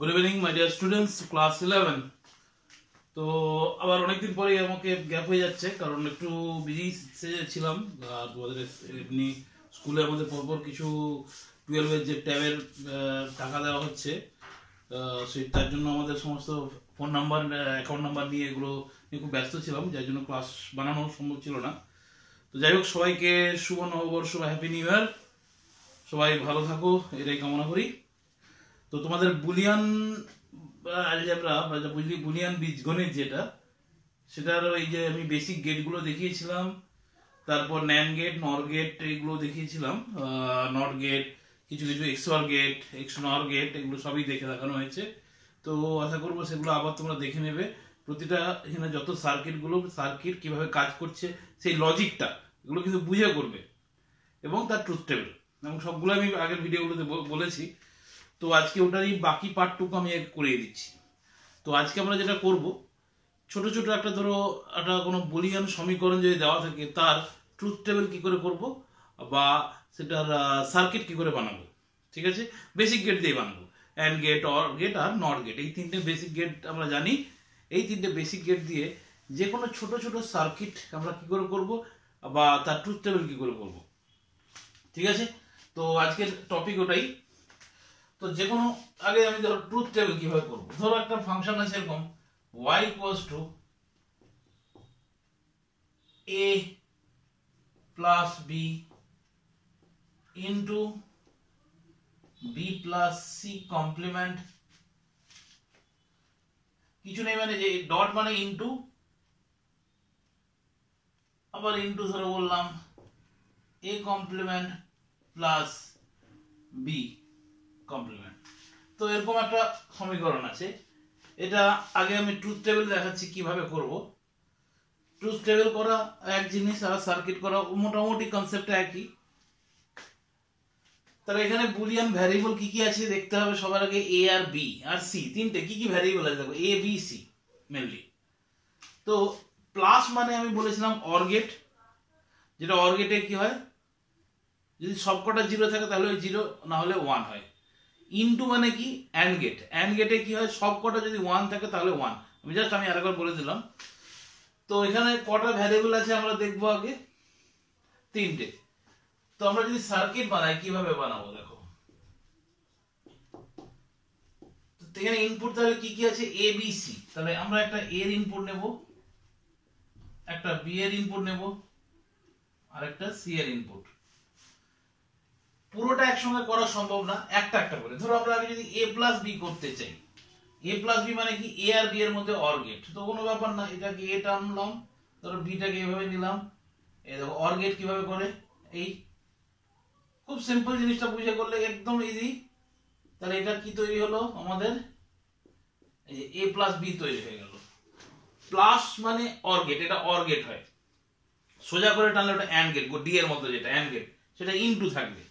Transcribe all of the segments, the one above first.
Good evening my dear students class eleven তো আবার অনেকদিন পরে আমাকে গ্যাপ হয়ে যাচ্ছে, কারণ একটু বিজি ছিলাম। আর তোমাদের এমনি স্কুলে আমাদের পরপর কিছু টুয়েলভের যে ট্যাবের টাকা দেওয়া হচ্ছে সেই তার জন্য আমাদের সমস্ত ফোন নাম্বার অ্যাকাউন্ট নাম্বার নিয়ে এগুলো নিয়ে খুব ব্যস্ত ছিলাম, যার জন্য ক্লাস বানানো সম্ভব ছিল না। তো যাই হোক, সবাইকে শুভ নববর্ষ হ্যাপি নিউ ইয়ার সবাই ভালো থাকো, এটাই কামনা করি। তো তোমাদের বুলিয়ান অ্যালজেব্রা বা বুলিয়ান বীজগণিত যেটা, সেটার ওই যে আমি বেসিক গেটগুলো দেখিয়েছিলাম, তারপর ন্যান গেট নর গেট এগুলো দেখিয়েছিলাম নট গেট কিছু কিছু XOR gate XNOR gate এগুলো সবই দেখে দেখানো হয়েছে। তো আশা করব সেগুলো আবার তোমরা দেখে নেবে। প্রতিটা এখানে যত সার্কিটগুলো সার্কিট কীভাবে কাজ করছে, সেই লজিকটা এগুলো কিন্তু বুঝে করবে। এবং তার ট্রুথ টেবিল এবং সবগুলো আমি আগের ভিডিওগুলোতে বলেছি। তো আজকে ওটারই বাকি পার্টটুকু আমি করিয়ে দিচ্ছি। তো আজকে আমরা যেটা করব, ছোট ছোট একটা ধরো একটা কোনো বলিয়ান সমীকরণ যদি দেওয়া থাকে, তার ট্রুথ টেবিল কি করে করব বা সেটার সার্কিট কি করে বানাবো, ঠিক আছে? বেসিক গেট দিয়ে বানাবো। অ্যান্ড গেট অর গেট আর নট গেট এই তিনটে বেসিক গেট আমরা জানি। এই তিনটে বেসিক গেট দিয়ে যে কোনো ছোট ছোট সার্কিট আমরা কি করে করব বা তার ট্রুথ টেবিল কি করে করব, ঠিক আছে? তো আজকের টপিক ওটাই। তো যে কোনো আগে আমি ধরো ট্রুথ টেবিল কীভাবে করব? ধরো একটা ফাংশন আছে এরকম, y equals to a plus B into B plus C complement কিছু নেই মানে যে ডট মানে ইন্টু আবার ইন্টু ধরে বললাম A complement plus B complement তো এরকম একটা সমীকরণ আছে। এটা আগে আমি ট্রুথ টেবিল দেখাচ্ছি কীভাবে করব। ট্রুথ টেবিল করা এক জিনিস আর সার্কিট করা মোটামুটি কনসেপ্টটা একই। তাহলে এখানে বুলিয়ান ভ্যারিয়েবল কি কি আছে দেখতে হবে সবার আগে এ আর বি আর সি তিনটে কি কি ভ্যারিয়েবল আছে দেখো এ বি সি মেনলি তো প্লাস মানে আমি বলেছিলাম অরগেট যেটা অরগেটে কি হয়? যদি সবকটা জিরো থাকে তাহলে ওই জিরো না হলে ওয়ান হয়। ইনটু মানে কি? অ্যান্ড গেট অ্যান্ড গেটে কি হয়? সবকটা যদি ওয়ান থাকে তাহলে ওয়ান আমি জাস্ট আমি আরেকবার বলে দিলাম। তো এখানে কটা ভ্যারিয়েবল আছে আমরা দেখব আগে? তিনটে। তো আমরা যদি সার্কিট বানাই, কীভাবে বানাবো দেখো? এখানে ইনপুট তাহলে কি কি আছে? এ বি সি তাহলে আমরা একটা এর ইনপুট নেব, একটা বি এর ইনপুট নেব আর একটা সি এর ইনপুট পুরোটা একসঙ্গে করা সম্ভব না, একটা একটা করে। ধরো আমরা আগে যদি এ প্লাস বি করতে চাই। এ প্লাস বি মানে কি? এ আর বি এর মধ্যে অর গেট তো কোনো ব্যাপার না এটাকে এ টানলাম? ধরো বিটাকে এভাবে নিলাম। এই দেখো অর গেট কীভাবে করে? এই। খুব সিম্পল জিনিসটা বুঝে করলে একদম ইজি তাহলে এটা কি তৈরি হলো আমাদের? এই যে এ প্লাস বি তৈরি হয়ে গেল। প্লাস মানে অর গেট এটা অর গেট হয়। সোজা করে টানলে ওটা অ্যান্ড গেট ডি এর মতো যেটা অ্যান্ড গেট সেটা ইনটু থাকবে।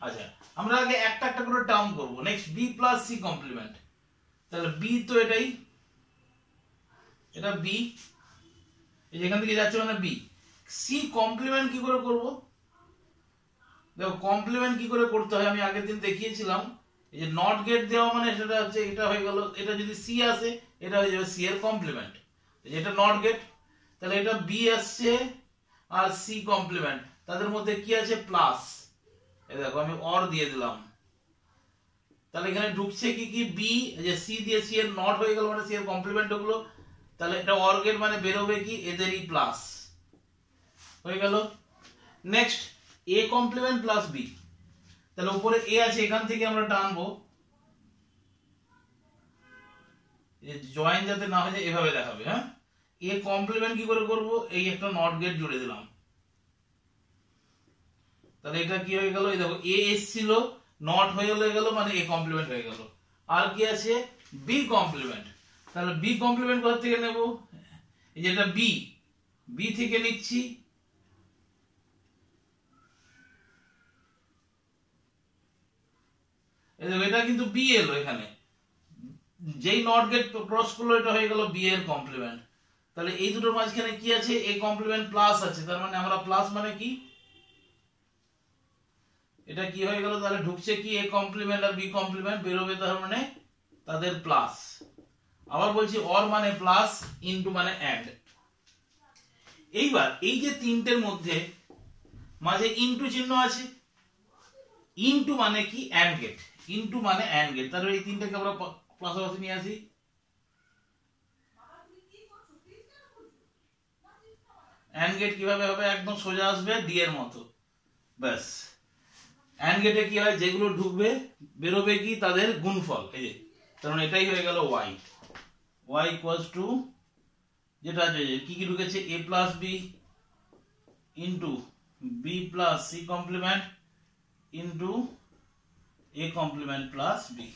আচ্ছা আমরা আগে একটা একটা করে টার্ম করব। Next B plus C complement তাহলে বি তো এটাই। এটা বি এই যেখান থেকে যাচ্ছে মানে বি সি কমপ্লিমেন্ট কি করে করব? দেখো কমপ্লিমেন্ট কি করে করতে হয়? আমি আগের দিন দেখিয়েছিলাম। এই যে নট গেট দেওয়া মানে সেটা হচ্ছে, এটা হয়ে গেল, এটা যদি সি আসে, এটা হয়ে যাবে সি এর কমপ্লিমেন্ট এটা নট গেট তাহলে এটা বি আসছে আর সি কমপ্লিমেন্ট তাদের মধ্যে কি আছে? প্লাস দেখো, আমি অর দিয়ে দিলাম। তাহলে এখানে ঢুকছে কি কি? বি যে সি দিয়ে সি এর নট হয়ে গেল মানে সি এর কমপ্লিমেন্ট ঢুকলো তাহলে এটা অর গেট মানে বেরোবে কি? এদেরই প্লাস হয়ে গেল। Next A complement plus B তাহলে উপরে এ আছে, এখান থেকে আমরা টানবো। জয়েন যাতে না হয়ে যায়, এভাবে দেখাবে হ্যাঁ? এ কমপ্লিমেন্ট কি করে করব? এই একটা নট গেট জুড়ে দিলাম। তাহলে এটা কি হয়ে গেল? এই দেখো এ এসছিল নট হয়ে গেল মানে এ কমপ্লিমেন্ট হয়ে গেল। আর কি আছে? বি কমপ্লিমেন্ট তাহলে বি কমপ্লিমেন্ট কোথা থেকে নেব? এই যেটা বি বি থেকে নিচ্ছি। এটা কিন্তু বি এখানে। যেই নট গেট ক্রস করল, এটা হয়ে গেল বি এর কমপ্লিমেন্ট তাহলে এই দুটোর মাঝখানে কি আছে? এ কমপ্লিমেন্ট প্লাস আছে। তার মানে আমরা প্লাস মানে কি? এটা কি হয়ে গেল? তাহলে ঢুকছে কি এ কমপ্লিমেন্ট আর বি কমপ্লিমেন্ট বেরোবে তার মানে তাদের প্লাস আবার বলছি অর মানে প্লাস ইনটু মানে অ্যান্ড এইবার এই যে তিনটের মধ্যে, মাঝে ইনটু চিহ্ন আছে। ইনটু মানে কি? অ্যান্ড গেট ইনটু মানে অ্যান্ড গেট তাহলে এই তিনটাকে আমরা পাশাপাশি নিয়ে আসি। অ্যান্ড গেট কীভাবে হবে? একদম সোজা আসবে ডি এর মতো। ব্যাস। অ্যান্ড গেটে কি হয়? যেগুলো ঢুকবে, বেরোবে কি? তাদের গুণফল। এই যে, কারণ এটাই হয়ে গেল ওয়াই ওয়াই ইকুয়ালস টু যেটা আছে কি কি ঢুকেছে? A plus B into B plus C complement into A complement plus B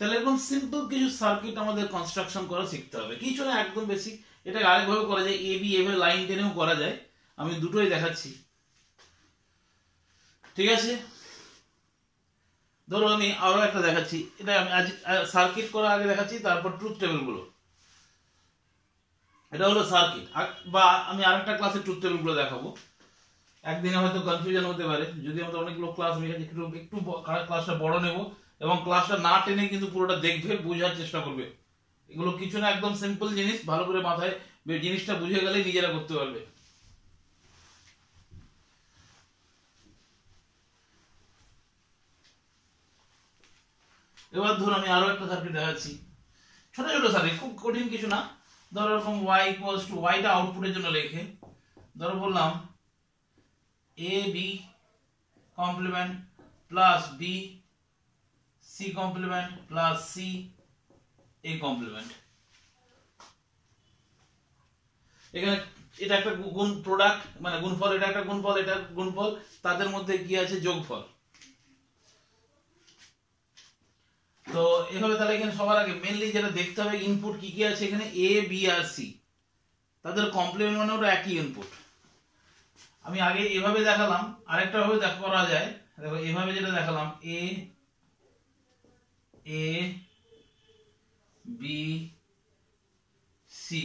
তাহলে এরকম সিম্পল কিছু সার্কিট আমাদের কনস্ট্রাকশন করা শিখতে হবে। কিছু না একদম বেসিক এটা আরেকভাবে করা যায়। এ বি এভাবে লাইন টেনেও করা যায়। আমি দুটোই দেখাচ্ছি। ঠিক আছে? ধরো আমি আরও একটা দেখাচ্ছি। এটা আমি আজ সার্কিট করার আগে দেখাচ্ছি, তারপর ট্রুথ টেবিলগুলো। এটা হলো সার্কিট বা আমি আরেকটা ক্লাসে ট্রুথ টেবিলগুলো দেখাবো। একদিনে হয়তো কনফিউশন হতে পারে। যদি আমাদের অনেকগুলো ক্লাস আমি একটু একটু ক্লাসটা বড় নেব এবং ক্লাসটা না টেনে কিন্তু পুরোটা দেখবে, বোঝার চেষ্টা করবে। এগুলো কিছু না, একদম সিম্পল জিনিস। ভালো করে মাথায়, জিনিসটা বুঝে গেলেই নিজেরা করতে পারবে। এবার ধরো আমি আরও একটা সার্কিট দেখাচ্ছি। ছোট ছোট সার্কিট খুব কঠিন কিছু না। ধরো এরকম ওয়াই ইকুয়ালস টু ওয়াইটা আউটপুটের জন্য লেখে। ধরো বললাম A B complement plus B C complement plus C A complement এখানে এটা একটা গুণ প্রোডাক্ট মানে গুণফল, এটা একটা গুণফল, এটা গুণফল, তাদের মধ্যে কি আছে? যোগফল। তো এভাবে তাহলে এখানে সবার আগে মেনলি যেটা দেখতে হবে ইনপুট কি কি আছে এখানে এ বি আর সি তাদের কমপ্লিমেন্ট মানে ওটা একই ইনপুট আমি আগে এভাবে দেখালাম, আরেকটা ভাবে দেখা করা যায়। দেখো, এভাবে যেটা দেখালাম এ এ বি সি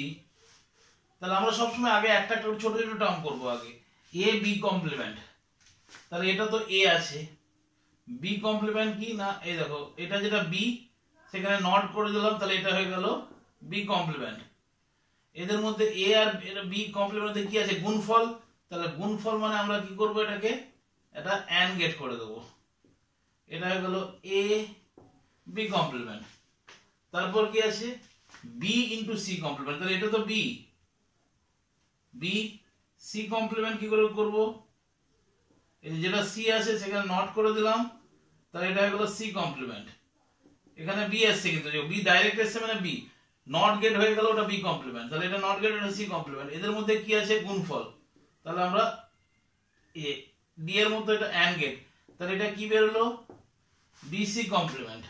তাহলে আমরা সবসময় আগে একটা একটা ছোট ছোট টার্ম করব আগে। এ বি কমপ্লিমেন্ট তাহলে এটা তো এ আছে। বি কমপ্লিমেন্ট কি? না, এই দেখো, এটা যেটা বি সেখানে নট করে দিলাম, তাহলে এটা হয়ে গেল বি কমপ্লিমেন্ট এদের মধ্যে এ আর বি কমপ্লিমেন্ট কি আছে? গুণফল। তাহলে গুণফল মানে আমরা কি করব এটাকে? এটা অ্যান গেট করে দেবো। এটা হয়ে গেল এ বি কমপ্লিমেন্ট তারপর কি আছে? বি ইন্টু সি কমপ্লিমেন্ট তাহলে এটা তো বি বি সি কমপ্লিমেন্ট কি করে করব? যেটা সি আছে, সেখানে নট করে দিলাম। তাহলে এটা হয়ে সি কমপ্লিমেন্ট এখানে বি আসছে কিন্তু বি ডাইরেক্ট এসছে মানে বি নট গেট হয়ে গেল ওটা বি কমপ্লিমেন্ট তাহলে এটা নট গেট এটা সি কমপ্লিমেন্ট এদের মধ্যে কি আছে? গুণফল। তাহলে আমরা এ ডি এর মধ্যে এটা অ্যান গেট তাহলে এটা কি বেরোলো বিসি কমপ্লিমেন্ট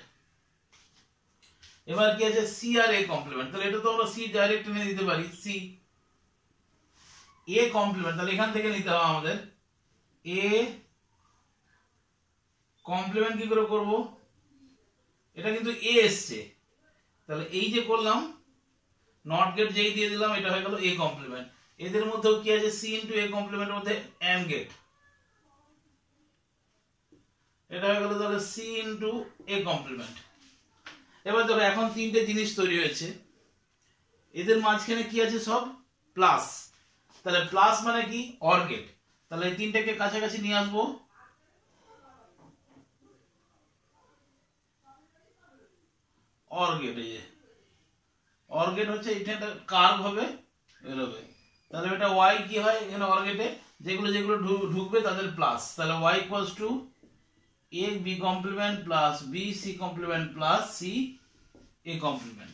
এবার কি আছে? সি আর এ কমপ্লিমেন্ট তাহলে এটা তো আমরা সি ডাইরেক্ট এনে দিতে পারি সি এ কমপ্লিমেন্ট তাহলে এখান থেকে নিতে হবে আমাদের এ কমপ্লিমেন্ট কি করে করব? এটা কিন্তু এ এসছে। তাহলে এই যে করলাম নট গেট যেই দিয়ে দিলাম, এটা হয়ে গেল এ কমপ্লিমেন্ট এদের মধ্যেও কি আছে? সি ইন্টু এ কমপ্লিমেন্টের মধ্যে এন গেট এটা হয়ে গেল তাহলে সি ইন্টু এ কমপ্লিমেন্ট এবার দেখো, এখন তিনটে জিনিস তৈরি হয়েছে। এদের মাঝখানে কি আছে সব? প্লাস তাহলে প্লাস মানে কি? অর গেট তাহলে এই তিনটাকে কাছাকাছি নিয়ে আসব। অর গেট এই যে। অর গেট হচ্ছে এটা একটা কার্ভ হবে বেরোবে তাহলে এটা ওয়াই কি হয় এখানে অর গেটে যেগুলো যেগুলো ঢু- ঢুকবে তাদের প্লাস তাহলে Y equals to A B complement plus B C complement plus C A complement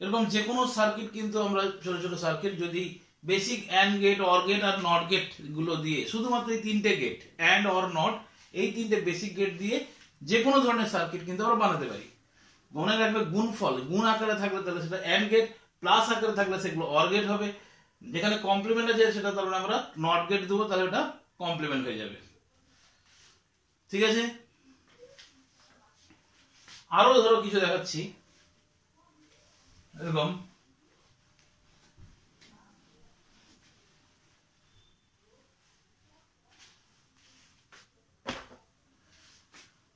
এরকম যে কোনো সার্কিট কিন্তু আমরা ছোট ছোট সার্কিট যদি basic and gate or gate R not গেটগুলো দিয়ে, শুধুমাত্র এই তিনটে গেট অ্যান্ড অর নট এই তিনটে বেসিক গেট দিয়ে যে কোনো ধরনের সার্কিট কিন্তু আমরা বানাতে পারি। মনে রাখবে গুণফল, গুণ আকারে থাকলে তাহলে সেটা অ্যান্ড গেট প্লাস আকারে থাকলে সেগুলো অর গেট হবে। যেখানে কমপ্লিমেন্ট আছে সেটা তাহলে আমরা নট গেট দেবো, তাহলে ওটা কমপ্লিমেন্ট হয়ে যাবে। ঠিক আছে? আরও ধরো কিছু দেখাচ্ছি। এরকম।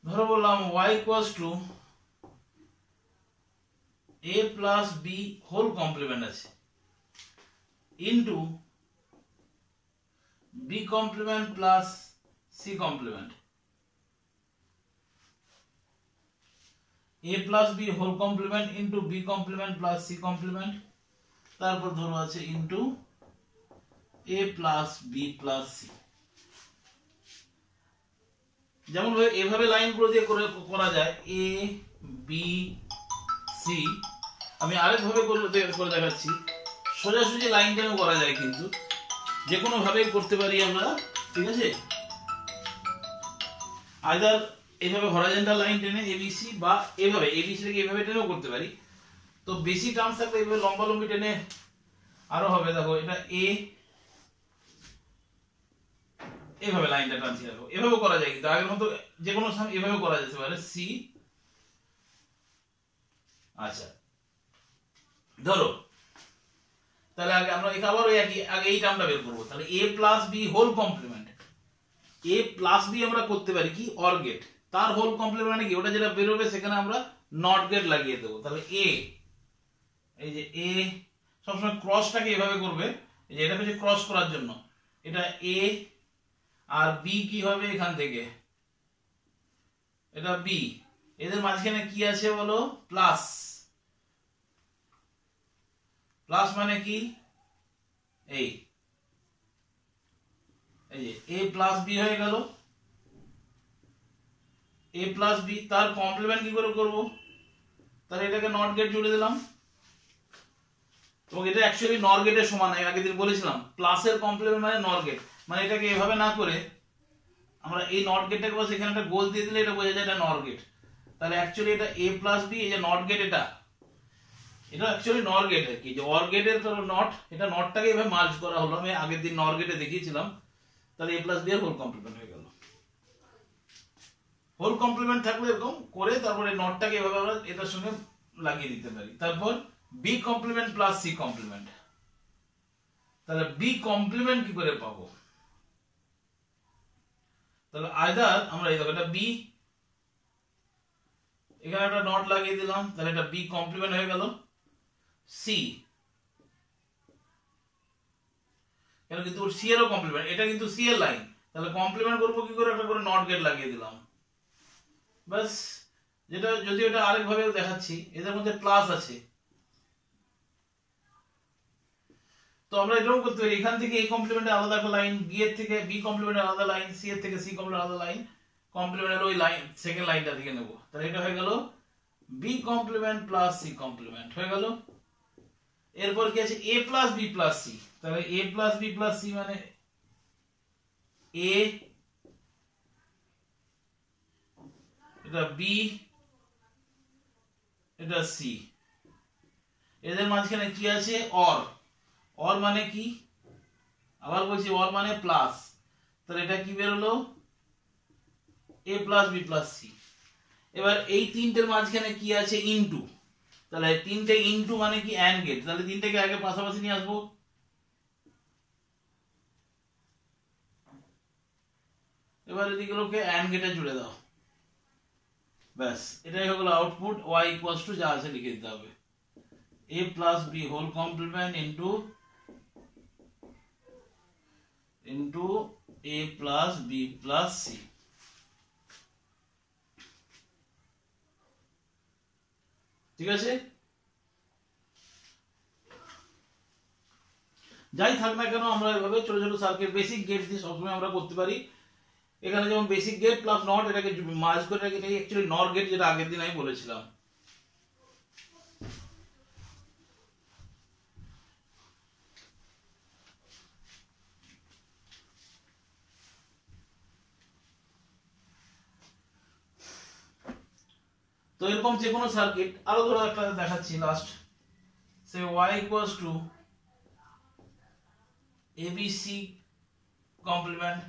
ধরো বললাম y equals to a plus B whole complement আছে। Into B complement plus C complement a plus B whole complement into B complement plus C complement তারপর ধরো আছে into A plus B plus C যেমন এভাবে লাইনগুলো দিয়ে করে করা যায় এ বি সি আমি আরেক ভাবে করে দেখাচ্ছি। সোজাসুজি লাইন টেনেও করা যায় কিন্তু। যে কোনো ভাবে করতে পারি আমরা, ঠিক আছে? আইদার এইভাবে হরাইজন্টাল লাইন টেনে এবিসি বা এভাবে এবিসি থেকে এভাবে টেনেও করতে পারি। তো বেশি টার্মস থাকলে এভাবে লম্বা লম্বি টেনে আরও হবে। দেখো, এটা এ এভাবে লাইনটা টানছি দেখো। এভাবে করা যায়, কিন্তু আগের মতো যে কোনো সময় এভাবে করা যেতে পারে। সি আচ্ছা। ধরো, তাহলে আগে আমরা এটা আবার ওই একই, আগে এই টার্মটা বের করব। তাহলে A plus B whole complement A plus B আমরা করতে পারি কি? অর গেট তার হোল কমপ্লিমেন্ট মানে কি? ওটা যেটা বেরোবে, সেখানে আমরা নট গেট লাগিয়ে দেবো। তাহলে এ এই যে এ সবসময় ক্রসটাকে এভাবে করবে। এই যে এটা হচ্ছে ক্রস করার জন্য। এটা এ আর বি কি হবে এখান থেকে? এটা বি এদের মাঝখানে কি আছে বলো? প্লাস প্লাস মানে কি? এই। এই যে এ প্লাস বি হয়ে গেল। এ প্লাস বি তার কমপ্লিমেন্ট কি করে করব? তাহলে এটাকে নট গেট জুড়ে দিলাম। এবং এটা অ্যাকচুয়ালি নর গেটের সমান আমি আগের দিন বলেছিলাম। প্লাসের কমপ্লিমেন্ট মানে নর গেট মানে এটাকে এভাবে না করে আমরা এই নট গেটটাকে বাস এখানে একটা গোল দিয়ে দিলে এটা বোঝা যায় এটা নর গেট তাহলে অ্যাকচুয়ালি এটা এ প্লাস বি এই যে নট গেট এটা এটা অ্যাকচুয়ালি নর গেট আর কি। যে অর গেটের তো নট এটা নটটাকে এভাবে মার্জ করা হলো। আমি আগের দিন নর গেটে দেখিয়েছিলাম, তাহলে এ প্লাস বি এর হোল কমপ্লিমেন্ট হয়ে গেল। হোল কমপ্লিমেন্ট থাকলে এরকম করে তারপরে নটটাকে এভাবে আমরা এটার সঙ্গে লাগিয়ে দিতে পারি। তারপর B complement plus C complement তাহলে বি কমপ্লিমেন্ট কি করে পাবো? তাহলে আইদার আমরা এই দেখো এটা বি এখানে একটা নট লাগিয়ে দিলাম, তাহলে এটা বি কমপ্লিমেন্ট হয়ে গেল সি কেন কিন্তু সি এরও কমপ্লিমেন্ট এটা কিন্তু সি এর লাইন তাহলে কমপ্লিমেন্ট করব কি করে? একটা করে নট গেট লাগিয়ে দিলাম। বাস যেটা যদি এটা আরেক ভাবে দেখাচ্ছি, এদের মধ্যে প্লাস আছে। তো আমরা এটাও করতে পারি। এখান থেকে এই কমপ্লিমেন্টের আলাদা একটা লাইন বি এর থেকে বি কমপ্লিমেন্টের আলাদা লাইন সি এর থেকে সি কমপ্লিমেন্ট আলাদা লাইন কমপ্লিমেন্টের ওই লাইন সেকেন্ড লাইনটা থেকে নেব। তাহলে এটা হয়ে গেল B complement plus C complement হয়ে গেল। এরপর কি আছে? A plus B plus C তাহলে A plus B plus C মানে এ এটা বি এটা সি এদের মাঝখানে কি আছে? অর অর মানে কি? আবার বলছি অর মানে প্লাস তাহলে এটা কি বেরোলো? A plus B plus C এবার এই তিনটের মাঝখানে কি আছে? ইনটু তাহলে তিনটে ইনটু মানে কি? অ্যান্ড গেট তাহলে তিনটেকে আগে পাশাপাশি নিয়ে আসব। এবার এদিকগুলোকে অ্যান্ড গেটে জুড়ে দাও। ব্যাস, এটাই হলো আউটপুট ওয়াই ইকুয়ালস টু যা আছে লিখে দিতে হবে। A plus, b whole complement into into a plus b plus c. ঠিক আছে? যাই থাক না কেন, আমরা এভাবে ছোট ছোট সার্কিট বেসিক গেট দিয়ে সবসময় আমরা করতে পারি। এখানে যেমন বেসিক গেট প্লাস নট এটাকে মার্জ করে এটাকে অ্যাকচুয়ালি নর গেট যেটা আগের দিন আমি বলেছিলাম। তো এরকম যে কোনো সার্কিট আরও ধরো একটা দেখাচ্ছি last say Y equals to ABC complement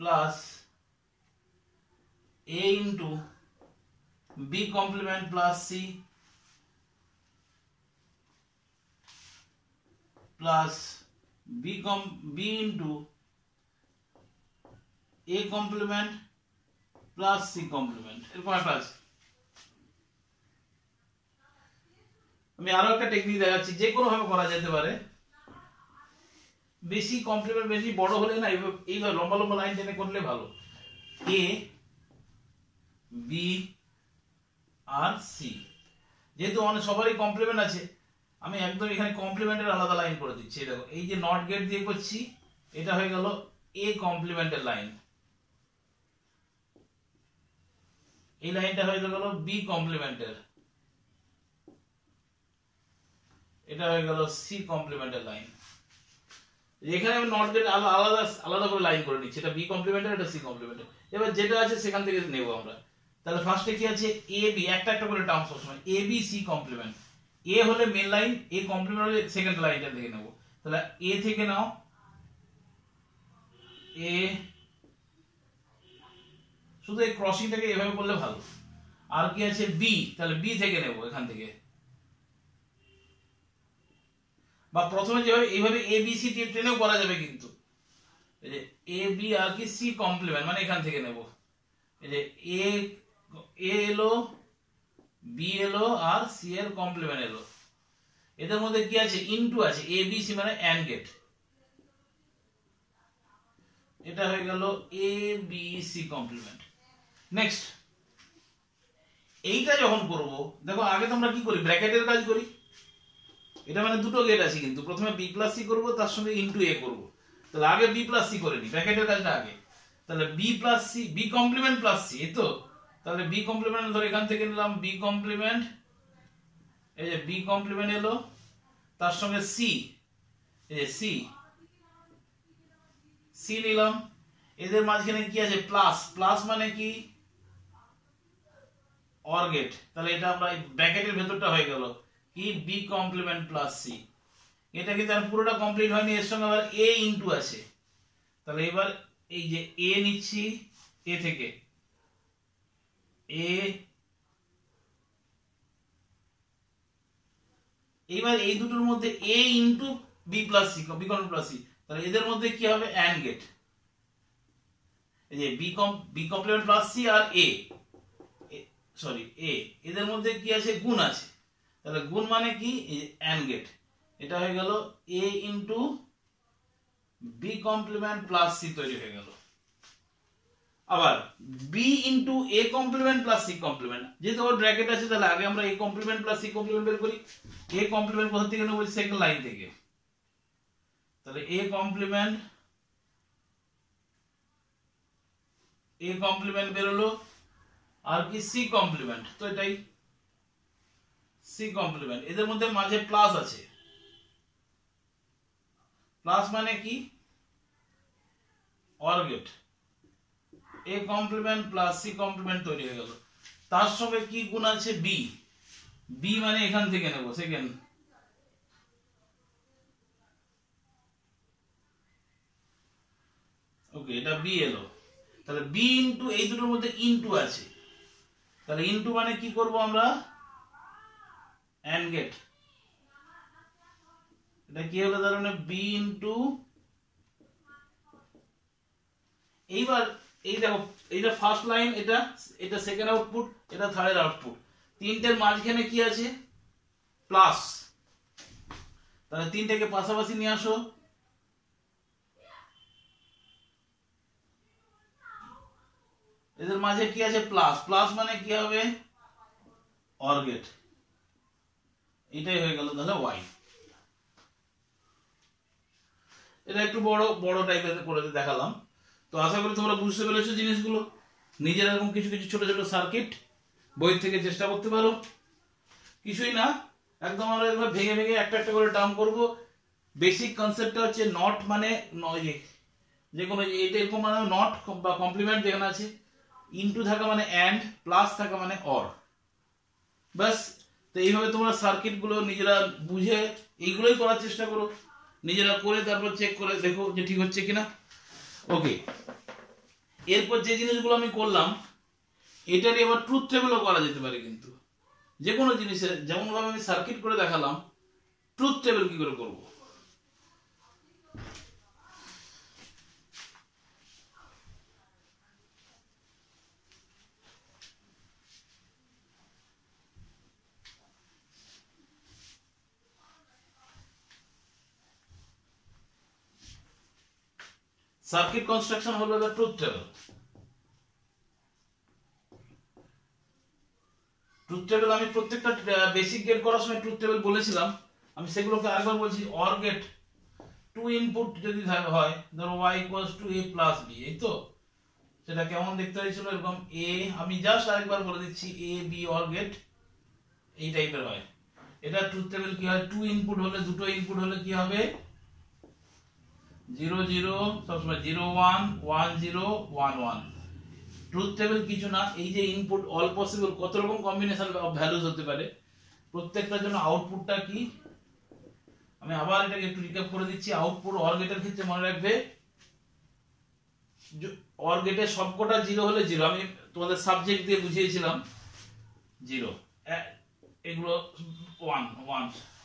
plus a into B complement plus C plus B comp B into A complement plus C complement এরকম একটা আছে। আমি আরও একটা টেকনিক দেখাচ্ছি যে কোনো ভাবে করা যেতে পারে। বেশি কমপ্লিমেন্ট বেশি বড় হলে না, এইভাবে লম্বা লম্বা লাইন টেনে করলে ভালো। এ বি আর সি যেহেতু অনেক সবারই কমপ্লিমেন্ট আছে, আমি একদম এখানে কমপ্লিমেন্টের আলাদা লাইন করে দিচ্ছি। দেখো, এই যে নট গেট দিয়ে করছি, এটা হয়ে গেল এ কমপ্লিমেন্টের লাইন এই লাইনটা হয়ে গেল বি কমপ্লিমেন্টের এটা হয়ে গেল সি কমপ্লিমেন্টের লাইন এখানে আমি নট গেট আলাদা আলাদা করে লাইন করে নিচ্ছি। এটা বি কমপ্লিমেন্টের এটা সি কমপ্লিমেন্টের এবার যেটা আছে সেখান থেকে নেব আমরা। তাহলে ফার্স্টে কি আছে? এ বি একটা একটা করে টার্ম সবসময়। A B C complement A হলে মেন লাইন এ কমপ্লিমেন্ট হলে সেকেন্ড লাইনটা থেকে নেব। তাহলে এ থেকে নাও। এ শুধু এই ক্রসিংটাকে এভাবে করলে ভালো। আর কি আছে? বি তাহলে বি থেকে নেব এখান থেকে। বা প্রথমে যেভাবে এইভাবে এ বি সি টেনেও করা যাবে কিন্তু। এই যে এ বি আর কি সি কমপ্লিমেন্ট মানে এখান থেকে নেব। এই যে এ এ এলো বি এলো, আর সি এর কমপ্লিমেন্ট এলো। এদের মধ্যে কি আছে? ইনটু আছে। এ বি সি মানে অ্যান্ড গেট এটা হয়ে গেল A B C complement next এইটা যখন করব, দেখো আগে তো আমরা কি করি? ব্র্যাকেটের কাজ করি। এটা মানে দুটো গেট আছে কিন্তু। প্রথমে বি প্লাস সি করব, তার সঙ্গে ইন্টু এ করব। তাহলে আগে বি প্লাস সি করে নি, ব্র্যাকেটের কাজটা আগে। তাহলে B plus C B complement plus C তো? তাহলে বি কমপ্লিমেন্ট ধর এখান থেকে নিলাম বি কমপ্লিমেন্ট এই যে বি কমপ্লিমেন্ট এলো, তার সঙ্গে সি এই যে সি সি নিলাম। এদের মাঝখানে কি আছে? প্লাস প্লাস মানে কি? অর গেট তাহলে এটা আমরা ব্র্যাকেটের ভেতরটা হয়ে গেল। কি বি কমপ্লিমেন্ট প্লাস সি এটা কি তার পুরোটা কমপ্লিট হয়নি? এর সঙ্গে আবার এ ইনটু আছে। তাহলে এবার এই যে এ নিচ্ছি এ থেকে। এ এইবার এই দুটোর মধ্যে A into B plus C B comp plus C তাহলে এদের মধ্যে কি হবে? অ্যান্ড গেট এই যে B comp B complement plus C R A sorry A এদের মধ্যে কি আছে? গুণ আছে। তাহলে গুণ মানে কি? অ্যান্ড গেট এটা হয়ে গেল A into B complement plus C তৈরি হয়ে গেল। আবার B into A complement plus C complement যেহেতু ওর ব্র্যাকেট আছে, তাহলে আগে আমরা A complement plus C complement বের করি। এ কমপ্লিমেন্ট কোথা থেকে নেব? সেকেন্ড লাইন থেকে। তাহলে এ কমপ্লিমেন্ট এ কমপ্লিমেন্ট বেরোলো আর কি? সি কমপ্লিমেন্ট তো এটাই সি কমপ্লিমেন্ট এদের মধ্যে মাঝে প্লাস আছে। প্লাস মানে কি? Or gate A complement plus C complement তৈরি হয়ে গেল। তার সঙ্গে কি গুণ আছে? বি বি মানে এখান থেকে নেব সেকেন্ড ওকে এটা বি এলো। তাহলে বি ইন্টু এই দুটোর মধ্যে ইন্টু আছে। তাহলে ইন্টু মানে কি করব আমরা? অ্যান্ড গেট এটা কি হলো ধরনের বি ইন্টু এইবার, এই দেখো এইটা ফার্স্ট লাইন এটা এটা সেকেন্ড আউটপুট এটা থার্ড আউটপুট তিনটের মাঝখানে কি আছে? প্লাস তাহলে তিনটাকে পাশাপাশি নিয়ে আসো। এদের মাঝে কি আছে? প্লাস প্লাস মানে কি হবে? অর গেট এটাই হয়ে গেল তাহলে ওয়াই এটা একটু বড় বড় টাইপের করে দেখালাম। তো আশা করি তোমরা বুঝতে পেরেছ জিনিসগুলো। নিজেরা এরকম কিছু কিছু ছোট ছোট সার্কিট বই থেকে চেষ্টা করতে পারো। কিছুই না, একদম আমরা এরকম ভেঙে ভেঙে একটা একটা করে টার্ম করব। বেসিক কনসেপ্টটা হচ্ছে নট মানে যে কোনো এটা এরকম মানে নট বা কমপ্লিমেন্ট যেখানে আছে। ইনটু থাকা মানে অ্যান্ড প্লাস থাকা মানে অর ব্যাস তো এইভাবে তোমরা সার্কিটগুলো নিজেরা বুঝে এইগুলোই করার চেষ্টা করো। নিজেরা করে তারপর চেক করে দেখো যে ঠিক হচ্ছে কিনা। ওকে এরপর যে জিনিসগুলো আমি করলাম, এটারই আবার ট্রুথ টেবিলও করা যেতে পারে কিন্তু। যে কোনো জিনিসের, যেমনভাবে আমি সার্কিট করে দেখালাম ট্রুথ টেবিল কি করে করব? সার্কিট কনস্ট্রাকশন হলো the truth table. Truth table আমি প্রত্যেকটা বেসিক গেট করার সময় ট্রুথ টেবিল বলেছিলাম। আমি সেগুলোকে আরেকবার বলছি অর গেট টু ইনপুট যদি হয়, ধরো y equals to a plus B এই তো? সেটা কেমন দেখতে হয়েছিল? এরকম a, আমি জাস্ট আরেকবার বলে দিচ্ছি, a, b অর গেট এই টাইপের হয়। এটা ট্রুথ টেবিল কি হয়? টু ইনপুট হলে, দুটো ইনপুট হলে কি হবে? জিরো জিরো, সবসময় zero one one zero, one one. Truth table কিছু না, এই যে ইনপুট অল পসিবল কত রকম কম্বিনেশন ভ্যালুজ হতে পারে, প্রত্যেকটার জন্য আউটপুটটা কি? আমি আবার এটাকে একটু রিক্যাপ করে দিচ্ছি আউটপুট অর গেটের ক্ষেত্রে মনে রাখবে অর গেটের সবকটা জিরো হলে জিরো। আমি তোমাদের সাবজেক্ট দিয়ে বুঝিয়েছিলাম, জিরো। এগুলো ওয়ান ওয়ান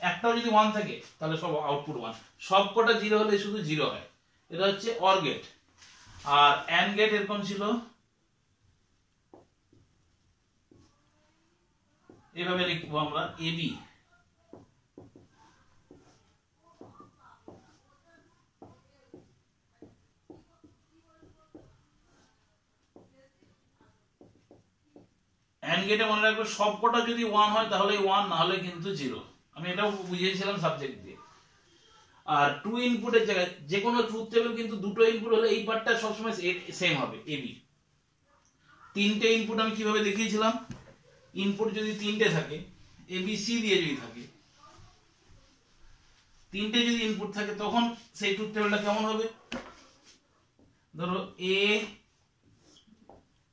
একটাও যদি ওয়ান থাকে, তাহলে সব আউটপুট ওয়ান সবকটা জিরো হলে শুধু জিরো হয়। এটা হচ্ছে অর গেট আর অ্যান গেট এরকম ছিল। এভাবে লিখব আমরা এবি অ্যান্ড গেটে মনে রাখবে সবকটা যদি ওয়ান হয় তাহলে ওয়ান না হলে কিন্তু জিরো আমি এটাও বুঝিয়েছিলাম সাবজেক্ট দিয়ে। আর টু ইনপুটের জায়গায় যে কোনো ট্রুথ টেবিল কিন্তু দুটো ইনপুট হলে এই পার্টটা সবসময় সেম হবে এবি তিনটে ইনপুট আমি কীভাবে দেখিয়েছিলাম? ইনপুট যদি তিনটে থাকে এ বি সি দিয়ে যদি থাকে, তিনটে যদি ইনপুট থাকে, তখন সেই ট্রুথ টেবিলটা কেমন হবে? ধরো এ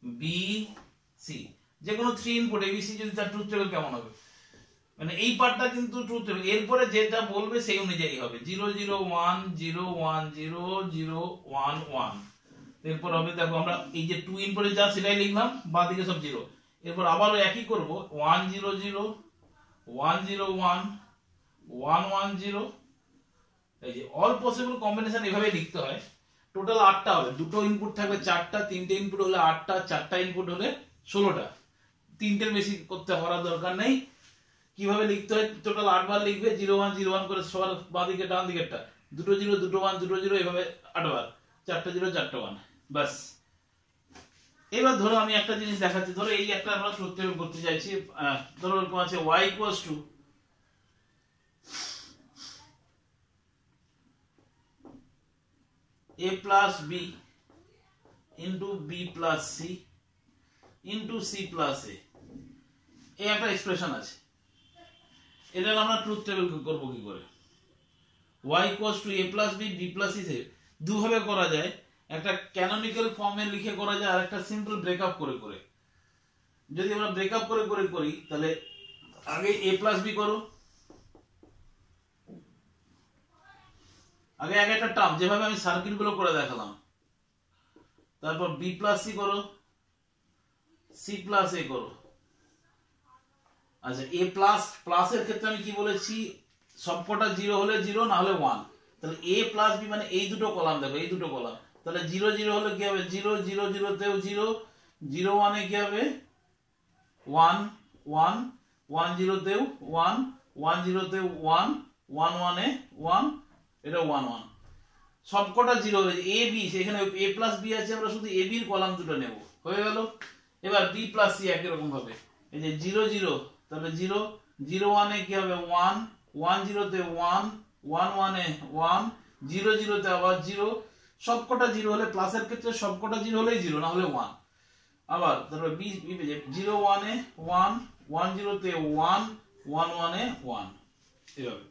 বি সি যে কোনো থ্রি ইনপুট এবিসি যদি তার ট্রুথ টেবিল কেমন হবে? মানে এই পার্টটা কিন্তু ট্রুথ টেবিল এরপরে যেটা বলবে সেই অনুযায়ী হবে। Zero zero one zero one zero zero one one এরপর হবে, দেখো, আমরা এই যে টু ইনপুটে যা সেটাই লিখলাম বাঁ দিকে সব জিরো এরপর আবারও একই করব। One zero zero one zero one one one zero এই যে অল পসিবল কম্বিনেশন এভাবে লিখতে হয়। টোটাল আটটা হবে। দুটো ইনপুট থাকবে চারটা, তিনটে ইনপুট হলে আটটা, চারটা ইনপুট হলে ষোলোটা। তিনটের বেশি করতে হওয়ার দরকার নেই। কীভাবে লিখতে হয়? টোটাল আটবার লিখবে, জিরো ওয়ান জিরো ওয়ান করে সবার বাঁ দিকে ডান দিকেরটা। দুটো জিরো, দুটো ওয়ান, দুটো জিরো, এভাবে আটবার চারটা জিরো, চারটা ওয়ান। ব্যাস। এবার ধরো আমি একটা জিনিস দেখাচ্ছি। ধরো এই একটা আমরা সত্যি করতে চাইছি। ধরো এরকম আছে Y equals to a plus b into b plus c into c plus a এই একটা এক্সপ্রেশন আছে। এটাকে আমরা ট্রুথ টেবিল করব, কি করে? y equals to a plus b b plus c দুভাবে করা যায়। একটা ক্যানোনিক্যাল ফর্মে লিখে করা যায় আর একটা সিম্পল ব্রেকআপ করে করে। যদি আমরা ব্রেকআপ করে করে করি, তাহলে আগে এ প্লাস বি করো। আগে আগে একটা টার্ম যেভাবে আমি সার্কিটগুলো করে দেখালাম। তারপর বি প্লাস সি করো সি প্লাস এ করো। আচ্ছা এ প্লাস প্লাসের ক্ষেত্রে আমি কি বলেছি? সবকটা জিরো হলে জিরো না হলে ওয়ান তাহলে এ প্লাস বি মানে এই দুটো কলাম দেখো, এই দুটো কলাম তাহলে জিরো জিরো হলে কি হবে? জিরো জিরো জিরো জিরোতেও জিরো জিরো ওয়ানে কি হবে? ওয়ান ওয়ান ওয়ান জিরো জিরোতেও ওয়ান ওয়ান জিরোতেও ওয়ান ওয়ান ওয়ানে ওয়ান এটা ওয়ান ওয়ান সবকটা জিরো হবে এ বি সেখানে এ প্লাস বি আছে, আমরা শুধু এ বির কলাম দুটো নেব। হয়ে গেল? এবার বি প্লাস সি একই রকম ভাবে এই যে জিরো জিরো তাহলে জিরো জিরো ওয়ানে কি হবে? ওয়ান ওয়ান জিরোতে ওয়ান ওয়ান ওয়ানে ওয়ান, জিরো জিরোতে আবার জিরো। সবকটা জিরো হলে প্লাসের ক্ষেত্রে সবকটা জিরো হলেই জিরো, না হলে ওয়ান। আবার তারপরে বি জিরো ওয়ানে ওয়ান ওয়ান জিরোতে ওয়ান ওয়ান ওয়ানে ওয়ান। এভাবে।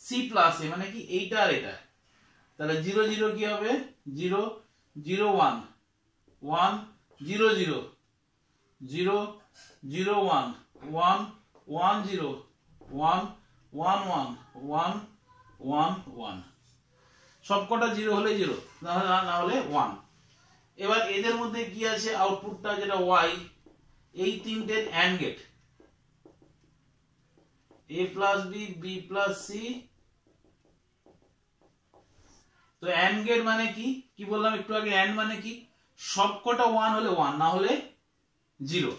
সি প্লাস এ মানে কি? এইটা আর এটা। তাহলে জিরো জিরো কি হবে? Zero zero one one, zero zero zero zero one. One one zero, one one one one one one. সবকটা জিরো হলে জিরো না হলে- ওয়ান। এবার এদের মধ্যে কি আছে? আউটপুটটা যেটা ওয়াই, এই তিনটের and gate. A plus B B plus C. তো অ্যান্ড গেট মানে কি? কি বললাম একটু আগে? অ্যান্ড মানে কি? সবকটা ওয়ান হলে ওয়ান, না হলে জিরো।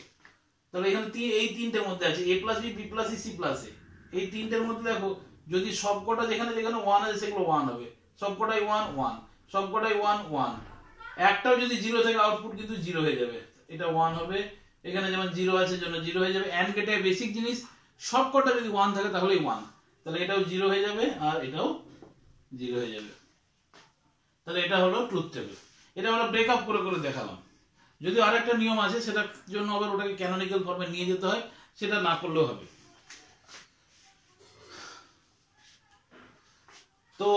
তাহলে এখানে এই তিনটের মধ্যে আছে A plus B B plus C plus A এই তিনটের মধ্যে দেখো, যদি সবকটা যেখানে যেখানে ওয়ান আছে, সেগুলো ওয়ান হবে। সবকটাই ওয়ান ওয়ান সবকটাই ওয়ান ওয়ান একটাও যদি জিরো থাকে আউটপুট কিন্তু জিরো হয়ে যাবে। এটা ওয়ান হবে। এখানে যেমন জিরো আছে জন্য জিরো হয়ে যাবে। অ্যান্ড গেটে বেসিক জিনিস, সবকটা যদি ওয়ান থাকে, তাহলেই ওয়ান তাহলে এটাও জিরো হয়ে যাবে, আর এটাও জিরো হয়ে যাবে। তাহলে এটা হলো ট্রুথ টেবিল এটা আমরা ব্রেকআপ করে করে দেখালাম। যদিও আরেকটা নিয়ম আছে, সেটার জন্য আবার ওটাকে ক্যানোনিক্যাল ফর্মে নিয়ে যেতে হয়, সেটা না করলেও হবে। তো